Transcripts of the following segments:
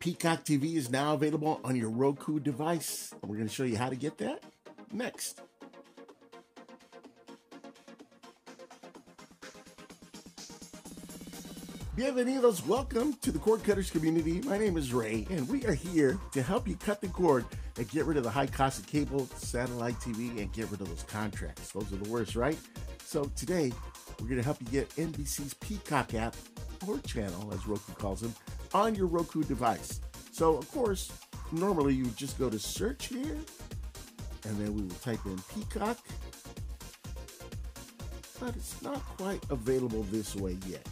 Peacock TV is now available on your Roku device. We're going to show you how to get that next. Bienvenidos, welcome to the Cord Cutters community. My name is Ray, and we are here to help you cut the cord and get rid of the high cost of cable, satellite TV, and get rid of those contracts. Those are the worst, right? So today, we're going to help you get NBC's Peacock app, or channel, as Roku calls them, on your Roku device. So, of course, normally you just go to search here, and then we will type in Peacock. But it's not quite available this way yet,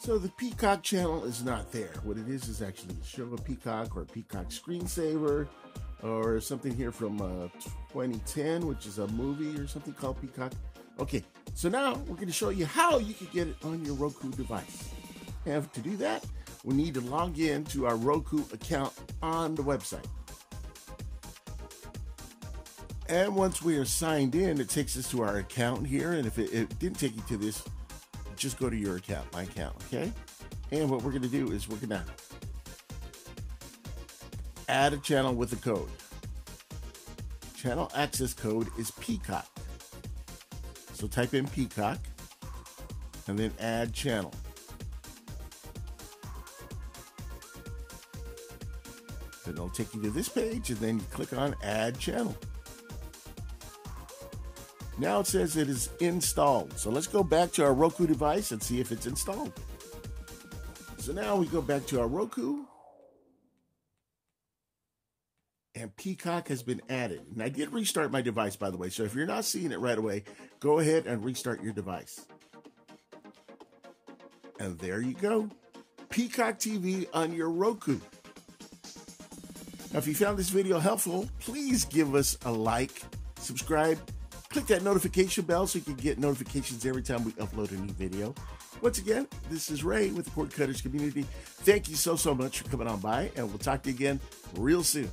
So the Peacock channel is not there. What it is is actually a show a Peacock or Peacock screensaver or something here from uh, 2010, which is a movie or something called Peacock. Okay, so now we're going to show you how you can get it on your Roku device. And to do that, we need to log in to our Roku account on the website. And once we are signed in, it takes us to our account here. And if it, it didn't take you to this, just go to your account, my account, okay? And what we're going to do is we're going to add a channel with a code. Channel access code is Peacock. So type in Peacock and then add channel. Then it'll take you to this page and then you click on add channel. Now it says it is installed. So let's go back to our Roku device and see if it's installed. So now we go back to our Roku. And Peacock has been added. And I did restart my device, by the way. So if you're not seeing it right away, go ahead and restart your device. And there you go. Peacock TV on your Roku. Now, if you found this video helpful, please give us a like, subscribe, Click that notification bell so you can get notifications every time we upload a new video. Once again, this is Ray with the Cord Cutters community. Thank you so, so much for coming on by, and we'll talk to you again real soon.